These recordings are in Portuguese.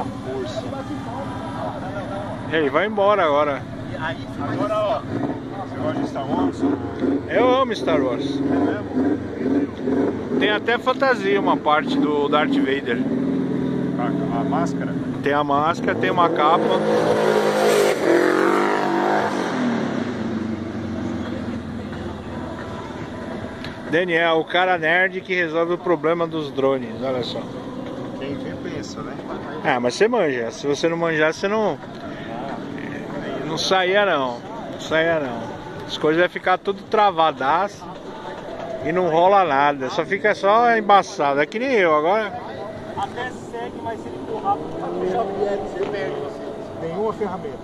a força. Ele vai embora agora. Agora, ó, você gosta de Star Wars? Eu amo Star Wars. É mesmo? Tem até fantasia uma parte do Darth Vader. A, a máscara? Tem a máscara, tem uma capa. Daniel, o cara nerd que resolve o problema dos drones, olha só. Pensa, né? Ah, mas você manja. Se você não manjar, você não. Não saía não. Não saía não. As coisas vai ficar tudo travadas e não rola nada. Só fica só embaçado. É que nem eu agora. Até segue, mas se ele puxar você perde você. Nenhuma ferramenta.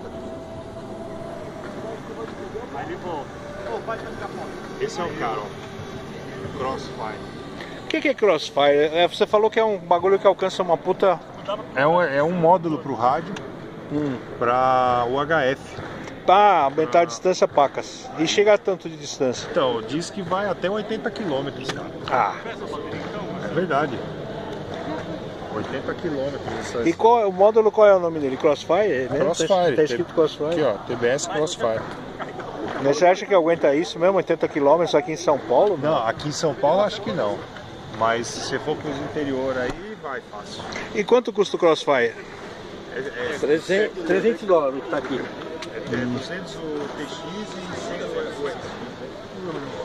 Aí ele volta. Esse é o cara, ó. Crossfire. O que, que é Crossfire? É, Você falou que é um bagulho que alcança uma puta. É um, é um módulo pro rádio Hum. para o HF. Pra aumentar a distância pacas. E chega a tanto de distância. Então, diz que vai até 80 km, cara. Ah. É verdade. 80 km. Isso E qual, é- o módulo qual é o nome dele? Crossfire? Né? Crossfire. Tá escrito Crossfire. Aqui, ó, TBS Crossfire. Mas você acha que aguenta isso mesmo, 80 km aqui em São Paulo? Não, aqui em São Paulo acho que não. Mas se você for pro interior aí, vai fácil. E quanto custa o Crossfire? É, é, 300, 300 dólares tá aqui. é 200 o TX e 100 o